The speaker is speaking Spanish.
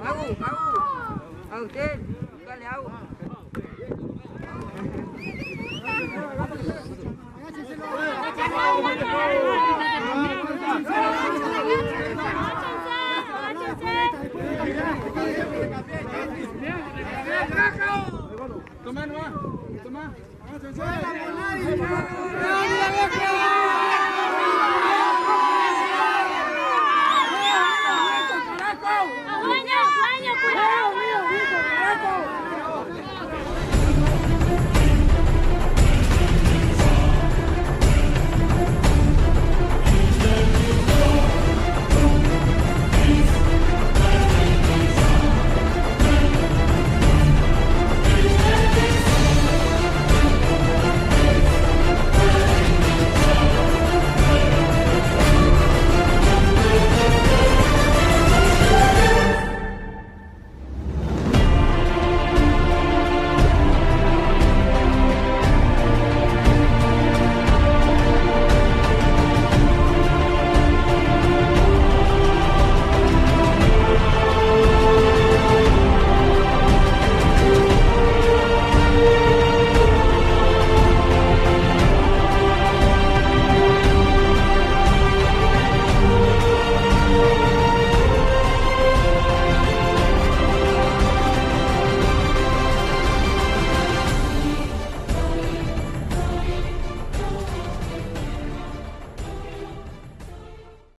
Au, au. Au trên. Dale. Toma.